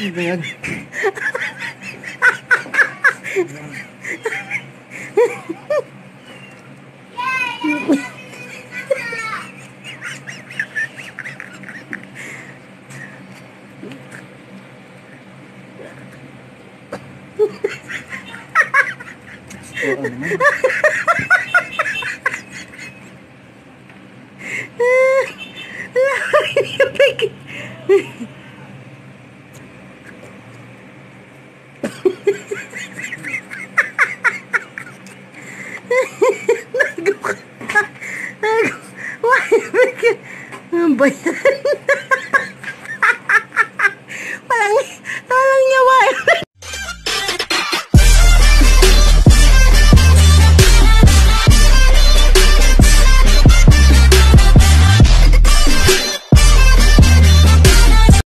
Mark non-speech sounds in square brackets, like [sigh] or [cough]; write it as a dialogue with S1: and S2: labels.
S1: Ano ba yan? Oo [laughs] naman. [laughs]
S2: Why? Ano ba yan?